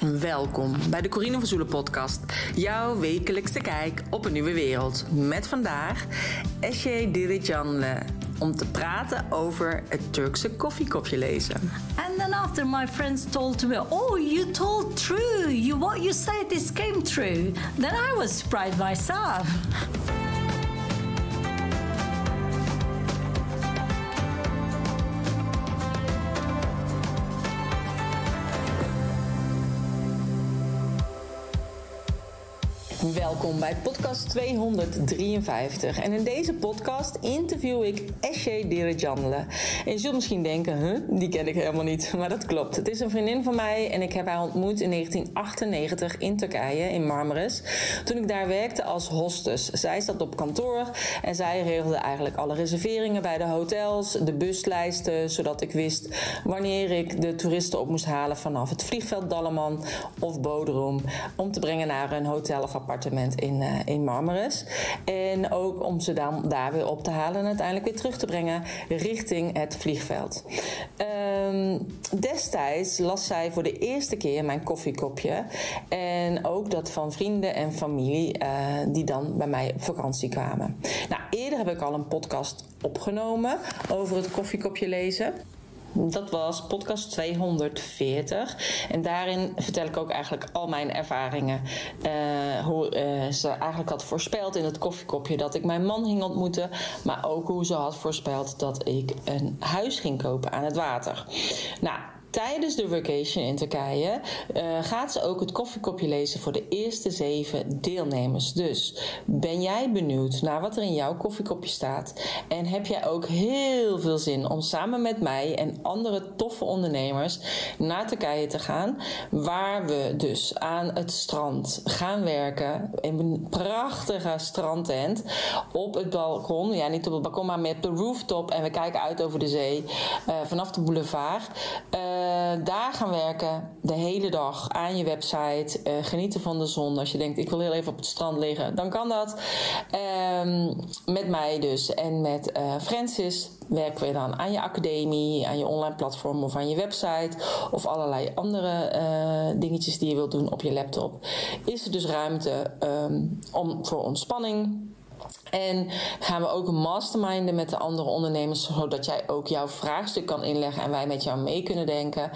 Welkom bij de Corine van Zoelen podcast. Jouw wekelijkse kijk op een nieuwe wereld. Met vandaag Eshe Dirijanle om te praten over het Turkse koffiekopje lezen. And then after my friends told me, "Oh, you told true. You what you said this came true." Then I was surprised myself. Welkom bij podcast 253. En in deze podcast interview ik Eshe Dirijanle. En je zult misschien denken, huh, die ken ik helemaal niet. Maar dat klopt. Het is een vriendin van mij en ik heb haar ontmoet in 1998 in Turkije, in Marmaris. Toen ik daar werkte als hostess. Zij zat op kantoor en zij regelde eigenlijk alle reserveringen bij de hotels, de buslijsten, zodat ik wist wanneer ik de toeristen op moest halen vanaf het vliegveld Dalleman of Bodrum om te brengen naar een hotel of appartement in, uh, in Marmaris. En ook om ze dan daar weer op te halen en uiteindelijk weer terug te brengen richting het vliegveld. Um, destijds las zij voor de eerste keer mijn koffiekopje. En ook dat van vrienden en familie uh, die dan bij mij op vakantie kwamen. Nou, eerder heb ik al een podcast opgenomen over het koffiekopje lezen. Dat was podcast 240. En daarin vertel ik ook eigenlijk al mijn ervaringen. Uh, hoe uh, ze eigenlijk had voorspeld in het koffiekopje dat ik mijn man ging ontmoeten. Maar ook hoe ze had voorspeld dat ik een huis ging kopen aan het water. Nou, Tijdens de vacation in Turkije uh, gaat ze ook het koffiekopje lezen voor de eerste zeven deelnemers. Dus ben jij benieuwd naar wat er in jouw koffiekopje staat? En heb jij ook heel veel zin om samen met mij en andere toffe ondernemers naar Turkije te gaan? Waar we dus aan het strand gaan werken. In een prachtige strandtent op het balkon. Ja, niet op het balkon, maar met de rooftop. En we kijken uit over de zee uh, vanaf de boulevard. Uh, daar gaan werken, de hele dag aan je website, uh, genieten van de zon. Als je denkt, ik wil heel even op het strand liggen, dan kan dat. Um, met mij dus en met uh, Francis werken we dan aan je academie, aan je online platform of aan je website of allerlei andere dingetjes die je wilt doen op je laptop. Is er dus ruimte um, om, voor ontspanning en gaan we ook masterminden met de andere ondernemers, zodat jij ook jouw vraagstuk kan inleggen en wij met jou mee kunnen denken.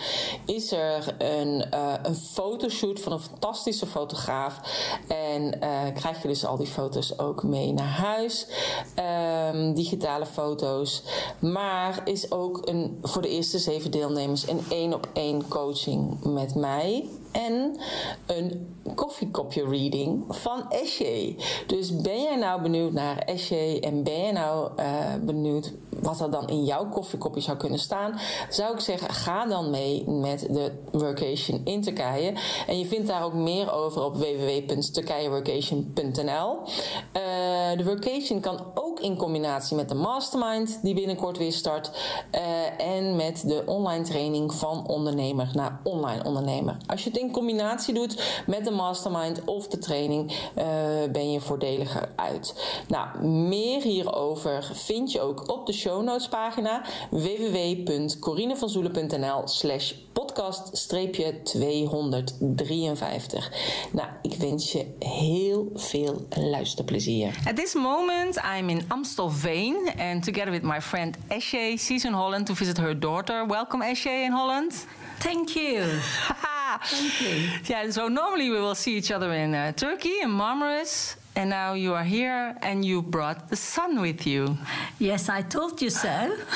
Is er een, uh, een fotoshoot van een fantastische fotograaf. En uh, krijg je dus al die foto's ook mee naar huis. Um, digitale foto's. Maar is ook een, voor de eerste zeven deelnemers een één op één coaching met mij en een koffiekopje reading van Eshe. Dus ben jij nou benieuwd naar Eshe en ben je nou uh, benieuwd wat er dan in jouw koffiekopje zou kunnen staan, zou ik zeggen: ga dan mee met de workation in Turkije. En je vindt daar ook meer over op www.turkijeworkation.nl. Uh, de workation kan ook in combinatie met de mastermind die binnenkort weer start uh, en met de online training van ondernemer naar online ondernemer. Als je in combinatie doet met de mastermind of de training, uh, ben je voordeliger uit. Nou, meer hierover vind je ook op de show notes pagina www.corinevanzoelen.nl slash podcast 253. Nou, ik wens je heel veel luisterplezier. At this moment I'm in Amstelveen and together with my friend Eshe, she's in Holland to visit her daughter. Welcome Eshe in Holland. Thank you. Thank you. Yeah, so normally we will see each other in uh, Turkey, in Marmaris. And now you are here and you brought the sun with you. Yes, I told you so.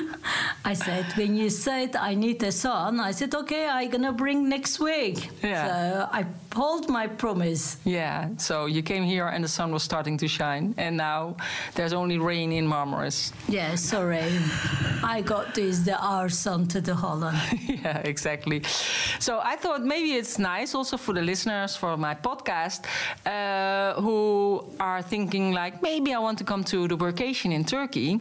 I said, when you said I need a sun, I said, okay, I'm going to bring next week. Yeah. So I hold my promise. Yeah, so you came here and the sun was starting to shine, and now there's only rain in Marmaris. Yeah, sorry. I got this, the our sun to the Holland. yeah, exactly. So I thought maybe it's nice also for the listeners for my podcast uh, who are thinking like, maybe I want to come to the workation in Turkey.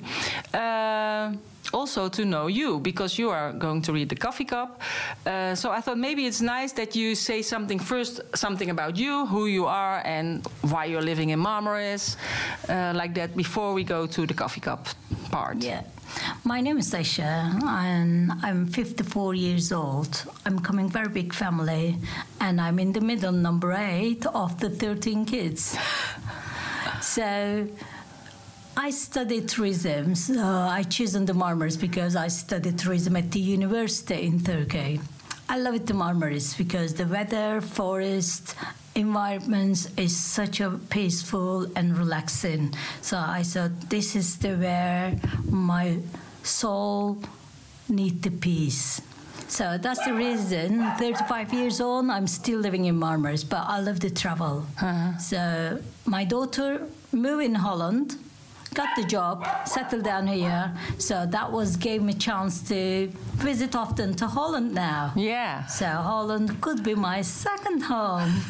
Uh, also to know you because you are going to read the coffee cup. Uh, so I thought maybe it's nice that you say something first, something about you, who you are, and why you're living in Marmaris, uh, like that, before we go to the coffee cup part. Yeah. My name is Aisha, and I'm 54 years old. I'm coming very big family, and I'm in the middle, number eight of the 13 kids. so I studied tourism. So I chosen the Marmaris because I studied tourism at the university in Turkey. I love it, the Marmaris because the weather, forest, environments is such a peaceful and relaxing. So I thought this is the where my soul need the peace. So that's the reason. 35 years old, I'm still living in Marmaris, but I love the travel. Uh-huh. So my daughter moved in Holland got the job, settled down here. So that was gave me a chance to visit often to Holland now. Yeah. So Holland could be my second home.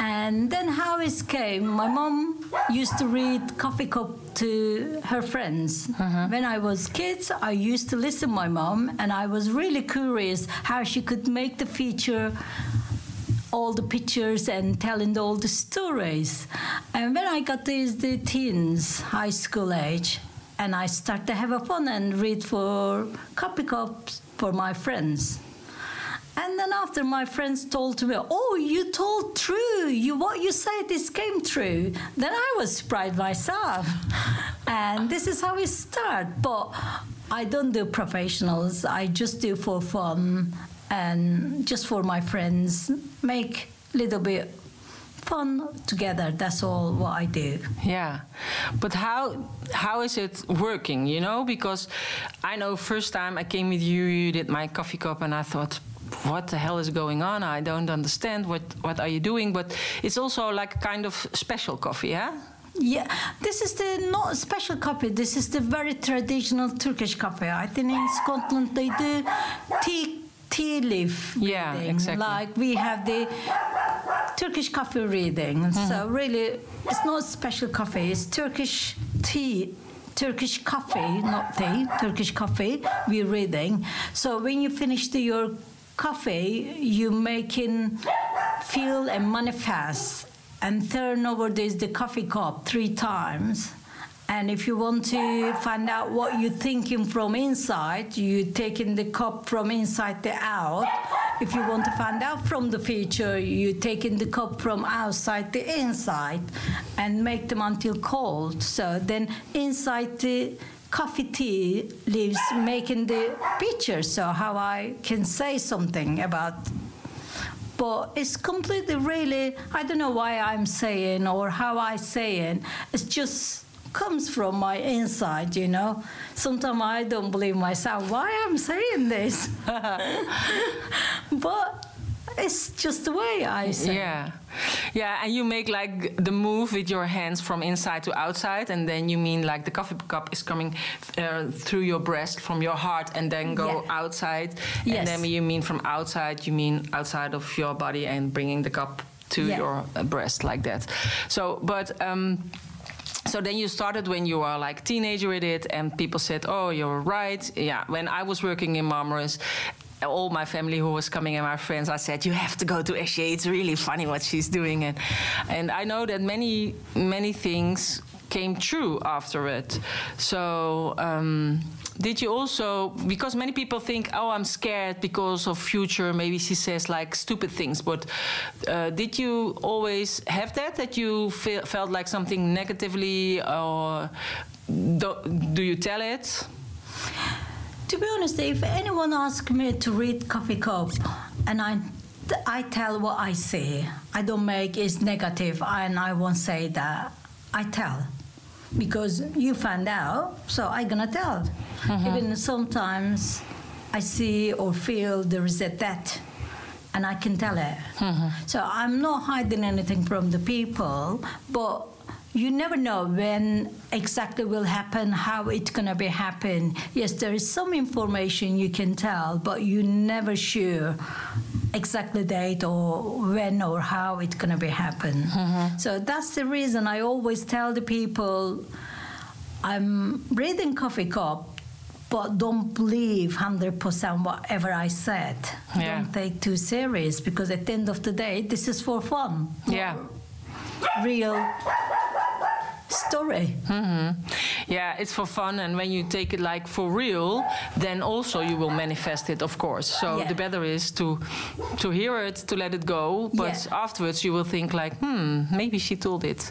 And then how it came, my mom used to read Coffee Cup to her friends. Uh-huh. When I was kids, I used to listen to my mom, and I was really curious how she could make the feature all the pictures and telling all the stories. And when I got to the teens, high school age, and I start to have a fun and read for copy cups for my friends. And then after my friends told me, "Oh, you told true. You what you said this came true." Then I was surprised myself, and this is how it start. But I don't do professionals. I just do for fun, and just for my friends, make a little bit fun together. That's all what I do. Yeah, but how how is it working? You know, because I know first time I came with you, you did my coffee cup, and I thought. What the hell is going on? I don't understand. What what are you doing? But it's also like a kind of special coffee, yeah? Yeah, this is the not special coffee. This is the very traditional Turkish coffee. I think in Scotland they do tea tea leaf yeah, reading. Exactly. Like we have the Turkish coffee reading. Mm-hmm. So really, it's not special coffee. It's Turkish tea. Turkish coffee, not tea, Turkish coffee, we're reading. So when you finish the, your coffee, you make it feel and manifest and turn over this the coffee cup three times and if you want to find out what you're thinking from inside, you're taking the cup from inside to out. If you want to find out from the future, you're taking the cup from outside to inside and make them until cold. So then inside the coffee tea leaves making the picture so how I can say something about but it's completely really I don't know why I'm saying or how I say it. It's just comes from my inside, you know. Sometimes I don't believe myself why I'm saying this. but it's just the way I say. Yeah. Yeah, and you make like the move with your hands from inside to outside, and then you mean like the coffee cup is coming uh, through your breast from your heart and then go yeah. outside. Yes. And then you mean from outside, you mean outside of your body and bringing the cup to yeah. your breast like that. So, but. Um, so then you started when you were like teenager with it and people said oh you're right yeah when i was working in marmaris all my family who was coming and my friends, I said, "You have to go to Eşe. It's really funny what she's doing." And and I know that many many things came true after it. So. Um, did you also because many people think oh i'm scared because of future maybe she says like stupid things but uh, did you always have that that you fe felt like something negatively or do, do you tell it to be honest if anyone asks me to read coffee cup and i I tell what I see. I don't make it negative, and I won't say that. I tell because you find out, so I'm gonna tell. Mm-hmm. Even sometimes I see or feel there is a debt, and I can tell it. Mm-hmm. So I'm not hiding anything from the people, but you never know when exactly will happen, how it's gonna be happen. Yes, there is some information you can tell, but you're never sure exactly date or when or how it's gonna be happen. Mm-hmm. So that's the reason I always tell the people I'm reading Coffee Cup but don't believe 100% whatever I said. Yeah. Don't take too serious because at the end of the day, this is for fun. Yeah. Real story. Yeah, it's for fun, and when you take it like for real, then also you will manifest it, of course. So Yeah. the better is to to hear it, to let it go, but Yeah. afterwards you will think like, hmm, maybe she told it.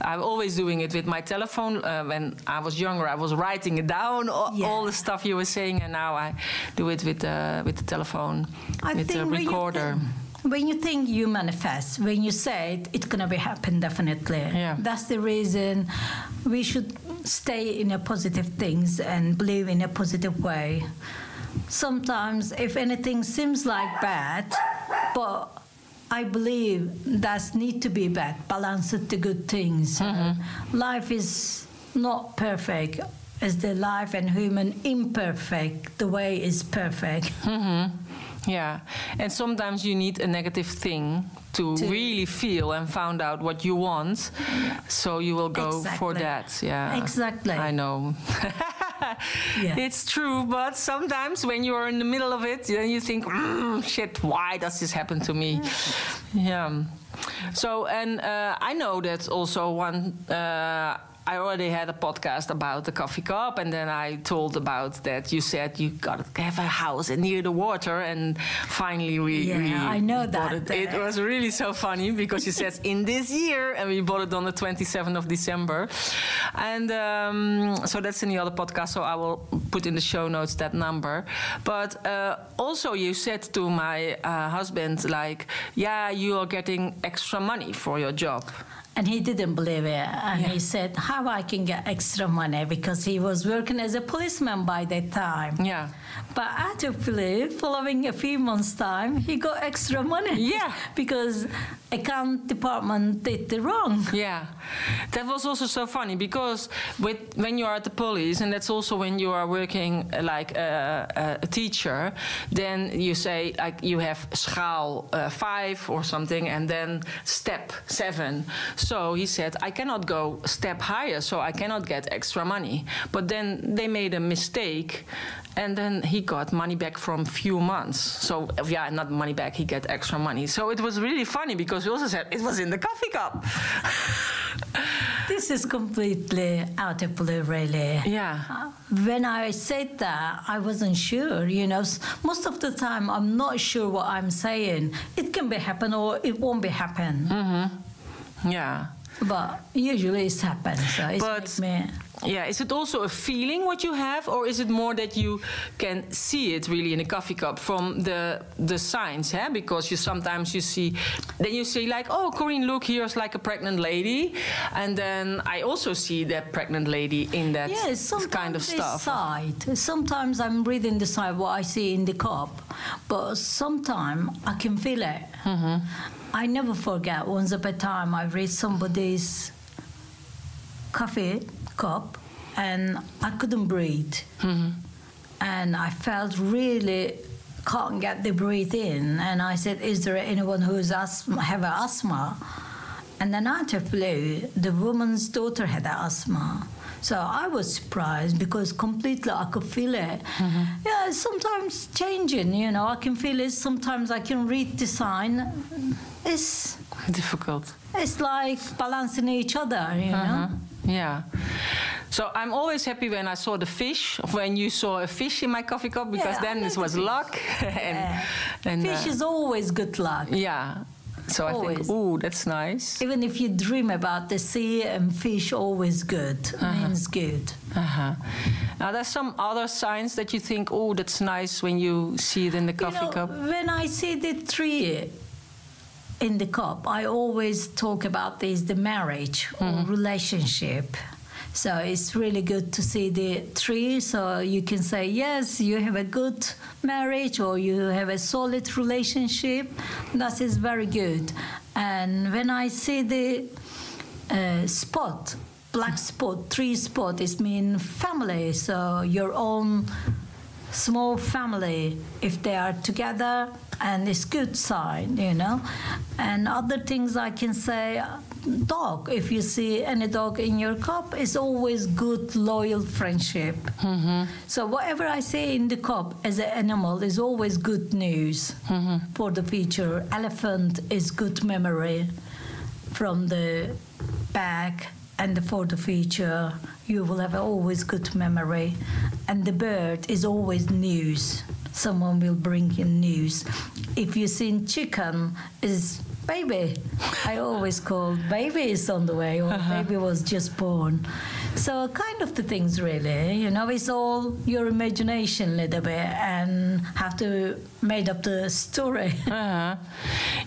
I'm always doing it with my telephone. Uh, when I was younger, I was writing it down, all, Yeah. all the stuff you were saying, and now I do it with the with the telephone, I with the recorder. When you think you manifest, when you say it, it's gonna be happen definitely. Yeah. That's the reason we should stay in a positive things and believe in a positive way. Sometimes, if anything seems like bad, but I believe that need to be bad. Balance it to good things. Mm-hmm. Life is not perfect. Is the life and human imperfect? The way is perfect. Mm-hmm. Yeah, and sometimes you need a negative thing to, To- really feel and find out what you want. So you will go for that. Yeah, Exactly. I know. Yeah. It's true, but sometimes when you're in the middle of it, then you think, mm, "Shit, why does this happen to me?" Yeah. So, and uh, I know that also one. Uh, I already had a podcast about the coffee cup, and then I told about that. You said you got to have a house near the water, and finally we. Yeah, we I know that. It. it was really so funny because you said in this year, and we bought it on the 27th of December, and um, so that's in the other podcast. So I will put in the show notes that number. But uh, also, you said to my uh, husband, like, yeah, you are getting extra money for your job. And he didn't believe it. And Yeah. he said, How I can get extra money because he was working as a policeman by that time. Yeah. But actually, following a few months' time, he got extra money. Yeah. because account department did the wrong. Yeah, that was also so funny because with when you are at the police, and that's also when you are working uh, like a, a teacher, then you say like you have schaal uh, five or something, and then step seven. So he said, I cannot go step higher, so I cannot get extra money. But then they made a mistake, and then he got money back from few months. So yeah, not money back, he get extra money. So it was really funny because we also said it was in the coffee cup. This is completely out of blue, really. Yeah. Uh, When I said that, I wasn't sure. You know, most of the time, I'm not sure what I'm saying. It can be happen or it won't be happen. Mhm. Yeah. But usually it's happened. So it's But- me. Yeah, is it also a feeling what you have, or is it more that you can see it really in a coffee cup from the the signs? Eh? Because you sometimes you see, then you see like, oh, Corine, look, here's like a pregnant lady, and then I also see that pregnant lady in that sometimes kind of stuff. Side. Sometimes I'm reading the side what I see in the cup, but sometimes I can feel it. Mm-hmm. I never forget. Once upon a time, I read somebody's coffee cup, and I couldn't breathe, Mm-hmm. and I felt really can't get the breathe in. And I said, "Is there anyone who's asthma, have asthma?" And then out of blue, the woman's daughter had asthma. So I was surprised because completely I could feel it. Yeah, it's sometimes changing, you know, I can feel it. Sometimes I can read the sign. It's, Difficult. it's like balancing each other, you know. Yeah. So I'm always happy when I saw the fish, when you saw a fish in my coffee cup, because Yeah, then this was fish. luck. and, Yeah. and, Fish uh, is always good luck. yeah. So I think, Always. ooh, that's nice. Even if you dream about the sea and fish, always good means good. Uh-huh. Now, there's some other signs that you think, oh, that's nice when you see it in the coffee you know, cup. When I see the tree in the cup, I always talk about this the marriage or relationship. So it's really good to see the tree so you can say, yes, you have a good marriage or you have a solid relationship. That is very good. And when I see the uh, spot, black spot, tree spot, it means family. So your own small family if they are together and it's good sign you know and other things i can say dog. If you see any dog in your cup it's always good loyal friendship. Mm-hmm. So whatever i say in the cup as an animal is always good news mm-hmm. for the future. Elephant is good memory from the back and for the future. You will have always good memory. And the bird is always news. Someone will bring you news. If you see chicken is baby. I always call baby is on the way or baby was just born. So kind of the things really. You know it's all your imagination a little bit and have to made up the story. Uh-huh.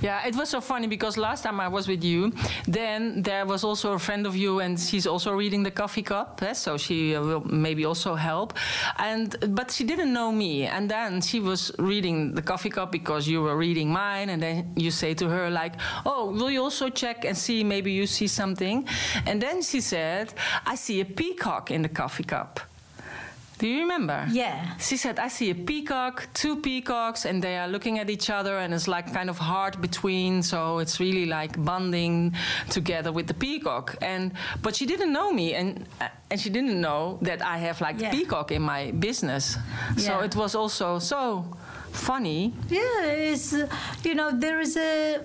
Yeah, it was so funny because last time I was with you, then there was also a friend of you, and she's also reading the coffee cup, eh, so she will maybe also help. And but she didn't know me, and then she was reading the coffee cup because you were reading mine, and then you say to her like, "Oh, will you also check and see maybe you see something?" And then she said, "I see a peacock in the coffee cup." Do you remember? Yeah. She said, I see a peacock, two peacocks, and they are looking at each other, and it's like kind of hard between. So it's really like bonding together with the peacock. And but she didn't know me, and uh, and she didn't know that I have like Yeah. peacock in my business. So Yeah. it was also so funny. Yeah, it's you know there is a.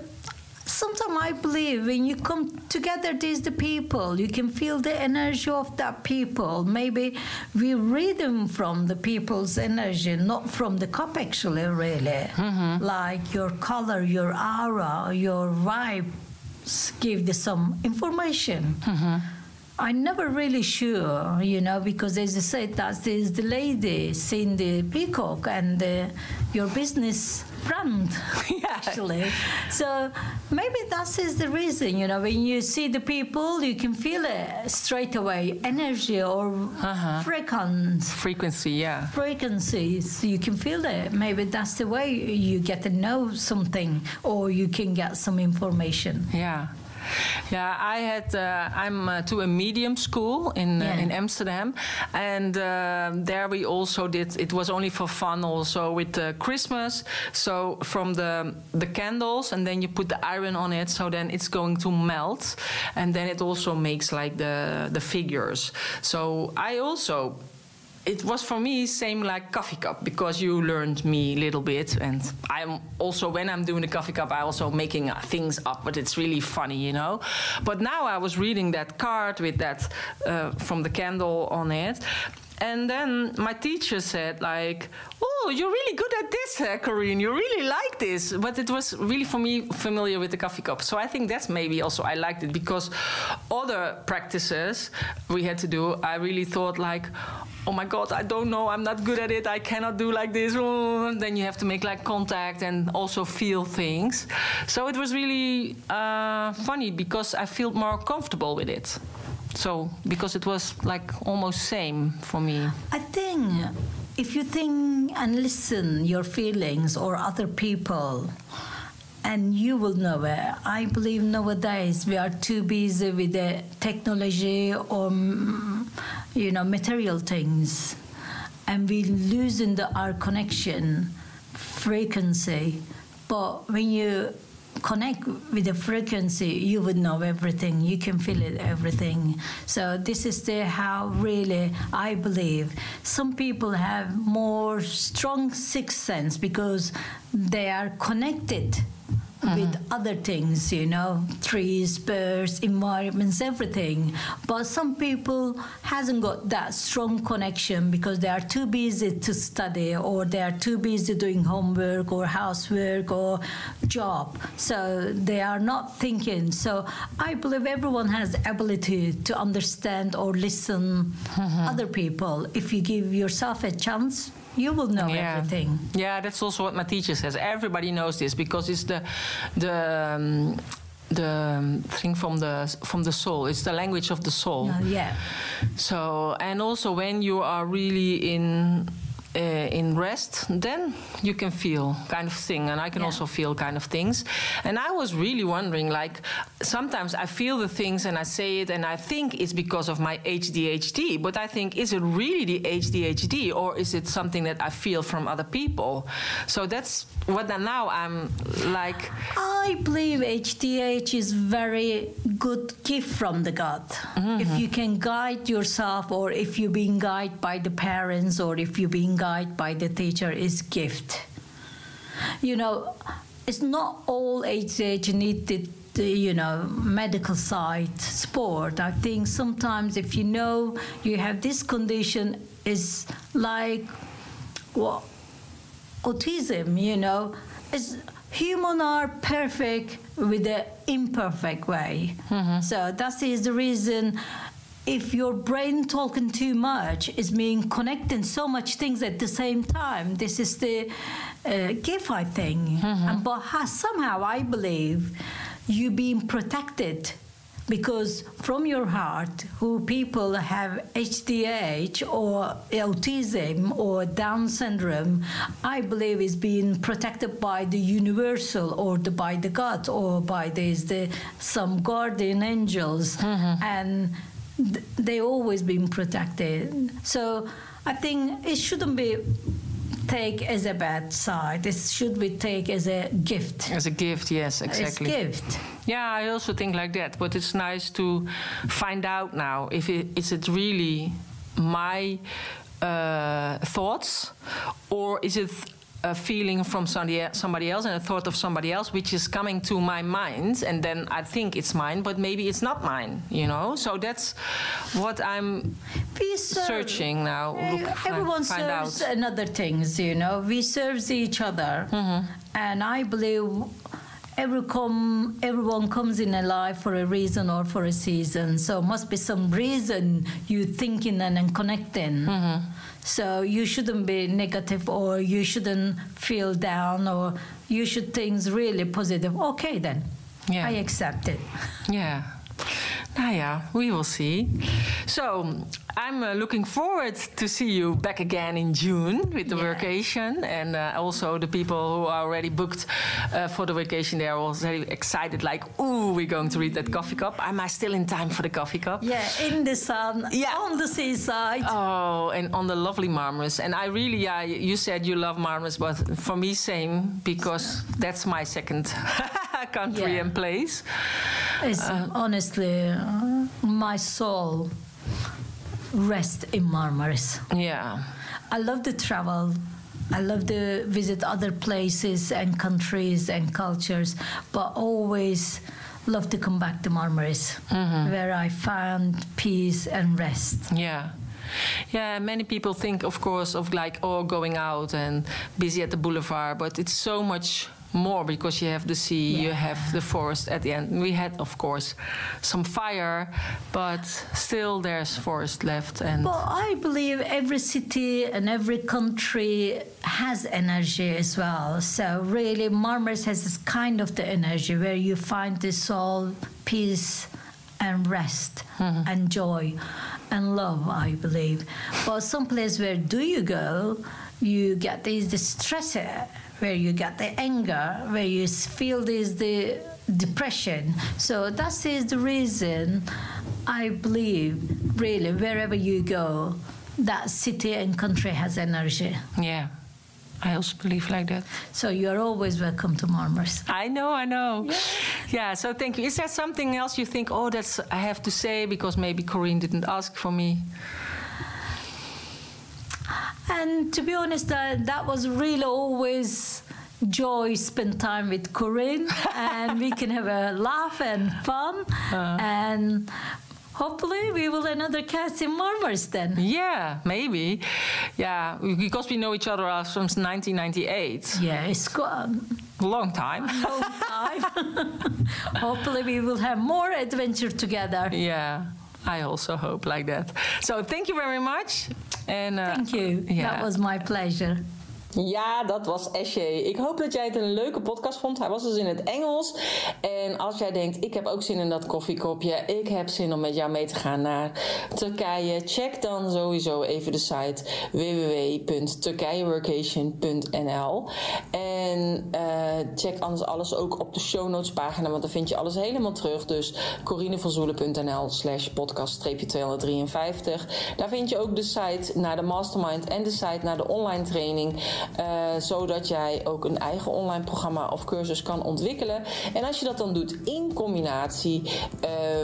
Sometimes I believe when you come together, there's the people. You can feel the energy of that people. Maybe we read them from the people's energy, not from the cup. Actually, really, mm-hmm. like your color, your aura, your vibes give the some information. Mm-hmm. I never really sure, you know, because as I said, that is the lady seeing the peacock and uh, your business brand, Yeah. actually. So maybe that is the reason, you know, when you see the people, you can feel it straight away, energy or Uh-huh. frequency. Frequency, yeah. Frequencies, you can feel it. Maybe that's the way you get to know something, or you can get some information. Yeah. Yeah, I had. Uh, I'm uh, to a medium school in uh, in Amsterdam, and uh, there we also did. It was only for fun, also with uh, Christmas. So from the the candles, and then you put the iron on it, so then it's going to melt, and then it also makes like the the figures. So I also it was for me same like coffee cup because you learned me a little bit and i'm also when i'm doing the coffee cup i also making things up but it's really funny you know? But now i was reading that card with that uh, from the candle on it and then my teacher said like oh you're really good at this uh, Corine. You really like this. But it was really for me familiar with the coffee cup. So i think that's maybe also i liked it because other practices we had to do i really thought like oh my god i don't know. I'm not good at it. I cannot do like this. Oh, then you have to make like contact and also feel things. So it was really uh, funny because i felt more comfortable with it so because it was like almost same for me I think if you think and listen your feelings or other people, and you will know it. I believe nowadays we are too busy with the technology or mm, you know material things, and we losing the our connection frequency. But when you connect with the frequency, you would know everything. You can feel it, everything. So this is the how really I believe some people have more strong sixth sense because they are connected with mm-hmm. other things, you know, trees, birds, environments, everything. But some people hasn't got that strong connection because they are too busy to study or they are too busy doing homework or housework or job. So they are not thinking. So I believe everyone has the ability to understand or listen mm-hmm. other people. If you give yourself a chance, you will know everything. Yeah, that's also what my teacher says. Everybody knows this because it's the the um, the thing from the from the soul. It's the language of the soul. Uh, yeah. So and also when you are really in uh, in rest, then you can feel kind of thing, and I can Yeah. also feel kind of things. And I was really wondering, like, sometimes I feel the things and I say it, and I think it's because of my ADHD, but I think, is it really the ADHD, or is it something that I feel from other people? So that's what now I'm like, I believe HDH is very good gift from the God. If you can guide yourself, or if you're being guided by the parents, or if you're being guided by the teacher, is gift. You know, it's not all HDH needed. the, You know, medical side sport. I think sometimes if you know you have this condition, is like what autism, you know, is human are perfect with the imperfect way. Mm-hmm. So that is the reason if your brain talking too much is being connecting so much things at the same time. This is the uh, gift, I think. And but somehow I believe you being protected because from your heart who people have HDH or autism or Down syndrome I believe is being protected by the universal or the, by the God or by these the some guardian angels and th- they always been protected so I think it shouldn't be take as a bad side it should be take as a gift as a gift, yes, exactly. it's gift Yeah, I also think like that. But it's nice to find out now if it, is it really my uh, thoughts or is it a feeling from somebody else and a thought of somebody else which is coming to my mind and then I think it's mine but maybe it's not mine you know? So that's what I'm we serve, searching now. look, everyone serves out. another things you know? We serve each other. Mm-hmm. and i believe every come, everyone comes in a life for a reason or for a season so must be some reason you thinking and, and connecting Mm-hmm. so you shouldn't be negative or you shouldn't feel down or you should think really positive okay then Yeah. i accept it Yeah. Nou ja, we will see. So, I'm uh, looking forward to see you back again in June with the Yeah. workation. And uh, also the people who are already booked uh, for the workation, they are already excited like, ooh, we're going to read that coffee cup. Am I still in time for the coffee cup? yeah in the sun Yeah. on the seaside Oh, and on the lovely Marmaris. And I really, yeah, you said you love Marmaris, but for me, same, because that's my second country Yeah. and place. It's honestly uh, my soul rest in Marmaris. Yeah. I love to travel. I love to visit other places and countries and cultures, but always love to come back to Marmaris, mm-hmm. where I found peace and rest. Yeah. Yeah, many people think, of course, of like, oh, going out and busy at the boulevard, but it's so much more because you have the sea, you have the forest at the end. We had, of course, some fire, but still there's forest left. And Well, I believe every city and every country has energy as well. So really, Marmaris has this kind of the energy where you find the soul, peace, and rest, mm-hmm. and joy, and love. I believe. But some place where do you go? You get this the stress, where you get the anger, where you feel this the depression. So that is the reason I believe really wherever you go, that city and country has energy. yeah, I also believe like that. So you're always welcome to Marmaris. I know, I know. Yeah. so thank you. Is there something else you think, oh, that's I have to say because maybe Corine didn't ask for me? And to be honest, uh, that was really always joy spend time with Corine and we can have a laugh and fun and hopefully we will another cast in then. Yeah, maybe. Yeah, because we know each other uh, since 1998. Yeah, it's gone Long time. long time. hopefully we will have more adventure together. Yeah, I also hope like that. So thank you very much. And uh, Thank you. Yeah. That was my pleasure. Ja, dat was Esje. Ik hoop dat jij het een leuke podcast vond. Hij was dus in het Engels. En als jij denkt, ik heb ook zin in dat koffiekopje. Ik heb zin om met jou mee te gaan naar Turkije. Check dan sowieso even de site www.turkijeworkation.nl En uh, check anders alles ook op de show notes pagina. Want dan vind je alles helemaal terug. Dus corinevanzoelen.nl slash podcast 253. Daar vind je ook de site naar de mastermind en de site naar de online training. Uh, zodat jij ook een eigen online programma of cursus kan ontwikkelen. En als je dat dan doet in combinatie uh,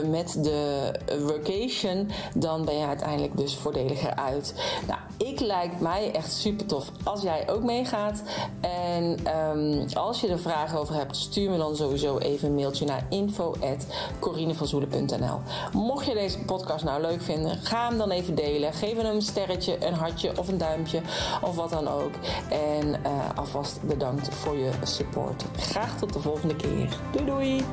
met de workation, dan ben je uiteindelijk dus voordeliger uit. Nou, ik lijkt mij echt super tof als jij ook meegaat. En um, als je er vragen over hebt, stuur me dan sowieso even een mailtje naar info.corinevanzoelen.nl Mocht je deze podcast nou leuk vinden, ga hem dan even delen. Geef hem een sterretje, een hartje of een duimpje of wat dan ook. En uh, alvast bedankt voor je support. Graag tot de volgende keer. Doei doei!